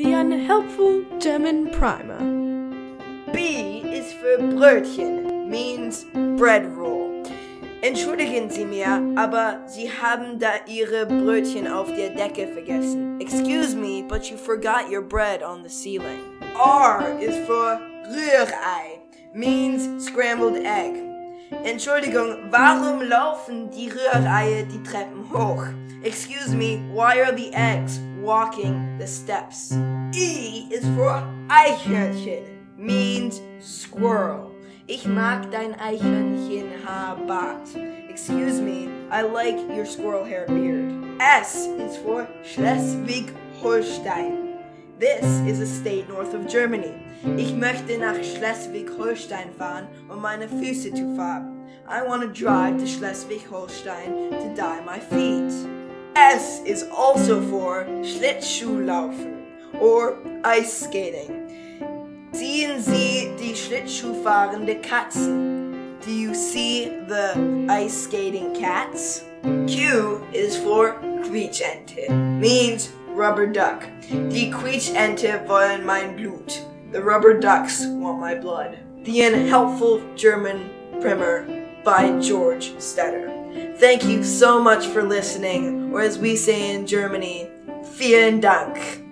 The unhelpful German primer. B is for Brötchen, means bread roll. Entschuldigen Sie mir, aber Sie haben da Ihre Brötchen auf der Decke vergessen. Excuse me, but you forgot your bread on the ceiling. R is for Rührei, means scrambled egg. Entschuldigung, warum laufen die Rühreier die Treppen hoch? Excuse me, why are the eggs walking the steps? E is for Eichhörnchen, means squirrel. Ich mag dein Eichhörnchenhaarbart. Excuse me, I like your squirrel hair beard. S is for Schleswig-Holstein. This is a state north of Germany. Ich möchte nach Schleswig-Holstein fahren, um meine Füße zu färben. I want to drive to Schleswig-Holstein to dye my feet. S is also for Schlittschuhlaufen or ice skating. Sehen Sie die Schlittschuhfahrende Katzen? Do you see the ice skating cats? Q is for Quietschente, means rubber duck. Die Quietschente wollen mein Blut. The rubber ducks want my blood. The unhelpful German primer by George Stetter. Thank you so much for listening, or as we say in Germany, vielen Dank.